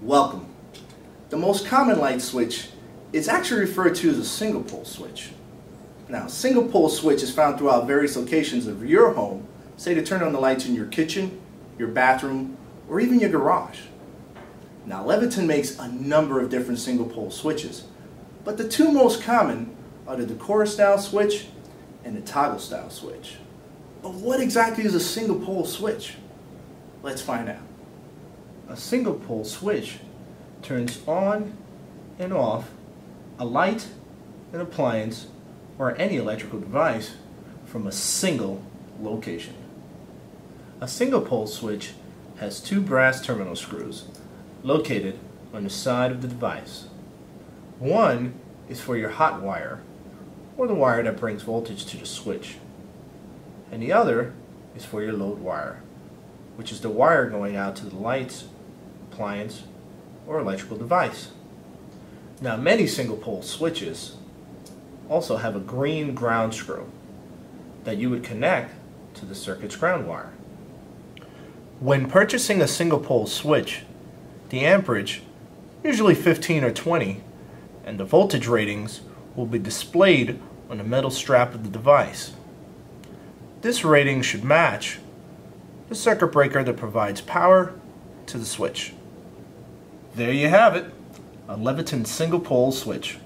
Welcome. The most common light switch is actually referred to as a single pole switch. Now, single pole switch is found throughout various locations of your home, say to turn on the lights in your kitchen, your bathroom, or even your garage. Now, Leviton makes a number of different single pole switches, but the two most common are the Decora style switch and the toggle style switch. But what exactly is a single pole switch? Let's find out. A single pole switch turns on and off a light, an appliance, or any electrical device from a single location. A single pole switch has two brass terminal screws located on the side of the device. One is for your hot wire, or the wire that brings voltage to the switch. And the other is for your load wire, which is the wire going out to the lights, appliance, or electrical device. Now many single pole switches also have a green ground screw that you would connect to the circuit's ground wire. When purchasing a single pole switch, the amperage, usually 15 or 20, and the voltage ratings will be displayed on the metal strap of the device. This rating should match the circuit breaker that provides power to the switch. There you have it, a Leviton single pole switch.